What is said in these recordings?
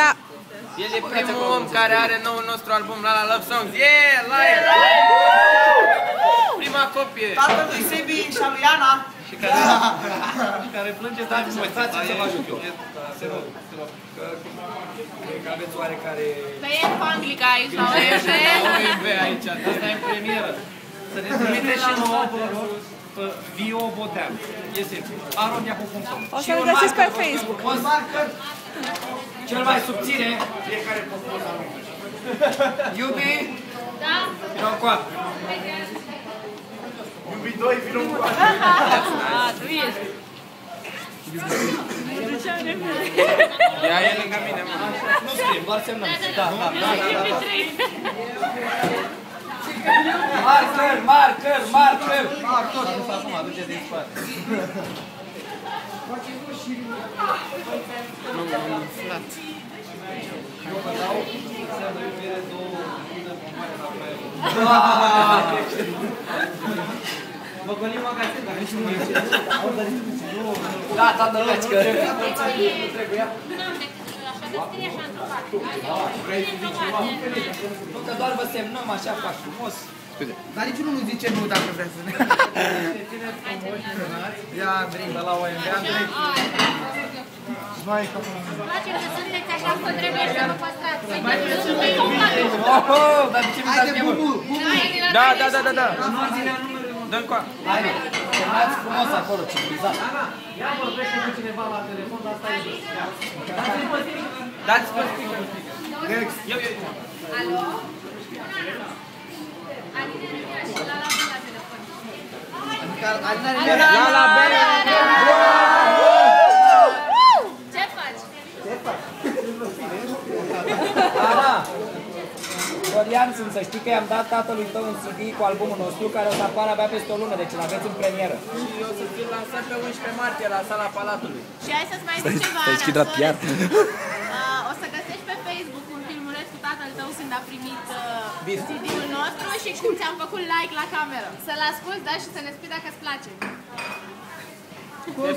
Da. El e primul om care are noul nostru album La La Love Songs. Yeah, live! Prima copie. Tatăl lui Sebi și al lui Ana. Și care, care plânge, dar dați să vă ajut eu. Te rog, te rog. Că, cred că aveți oarecare... Dar e cu Anglica aici la e OMG. OMV aici. Asta e în premieră. Să ne trimiteți și nouă, vă rog, pe Vio Botean. E simplu. aroniacu.com O să-l găsiți pe Facebook. Cel mai subțire, fiecare popor al lui. Iubi, Da? vino încoa. Iubi 2, vină cu A, tu ești. Ea e lângă mine, mă. Nu scrie, doar semnăm. Da, da, da, da, da. Marker, marker, marker. Marker. Nu acum, aduceți din spate. Nu, am umflat. Eu vă dau semnă iubire două de mare la Rafael. Vă golim magazin, dacă nici nu mai Da, da, da, da, că... Nu trebuia. Nu am decât așa de scrie așa într-o parte. Nu, că doar vă semnăm așa, fac frumos. Dar niciunul nu zice nu dacă vrea să ne... Ia, Andrei. De la OMB, Andrei. Vai, că Îmi place că sunteți așa cum trebuie să vă păstrați. Sunt mai comandă. Oh, oh, dar de ce mi dați Haide, mie, bubu, mă? bubu. Da, da, da, da, da. Dă-mi coa. Haide, semnați frumos acolo, civilizat. Dați pe speaker. Next. Eu, eu. Alo? Aline Rânia și la la la telefon. Adică Alina Rivera. La la bere. Ce faci? Ana, Florian, sunt să știi că i-am dat tatălui tău un CD cu albumul nostru care o să apară abia peste o lună, deci îl aveți în premieră. Și eu să fiu lansat pe 11 martie la sala Palatului. Și hai să-ți mai zic ceva, stai Ana, schidrat sorry. chiar. Uh, o să găsești pe Facebook un filmuleț cu tatăl tău când a primit uh, CD-ul nostru și cum ți-am făcut like la cameră. Să-l asculti, da, și să ne spui dacă îți place.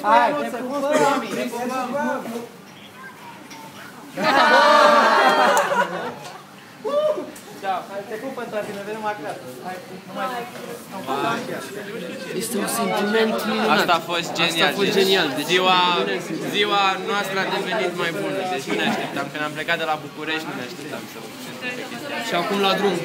Hai, te pupăm! Te pupăm. Te pup pentru a tine, vedem acasă. Hai, nu mai Este un sentiment minunat. Asta a fost genial. Asta a fost genial. Deci, Ziua, ziua noastră a devenit mai bună. Deci nu ne așteptam. Când am plecat de la București, nu ne așteptam să... și acum la drum.